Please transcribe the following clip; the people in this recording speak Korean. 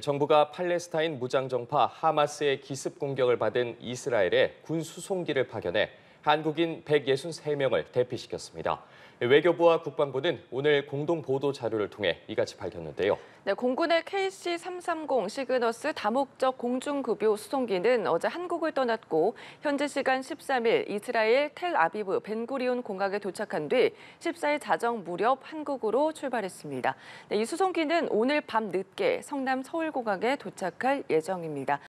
정부가 팔레스타인 무장정파 하마스의 기습 공격을 받은 이스라엘에 군 수송기를 파견해 한국인 163명을 대피시켰습니다. 외교부와 국방부는 오늘 공동 보도 자료를 통해 이같이 밝혔는데요. 네, 공군의 KC-330 시그너스 다목적 공중급유 수송기는 어제 한국을 떠났고 현지 시간 13일 이스라엘 텔아비브 벤구리온 공항에 도착한 뒤 14일 자정 무렵 한국으로 출발했습니다. 네, 이 수송기는 오늘 밤 늦게 성남 서울공항에 도착할 예정입니다.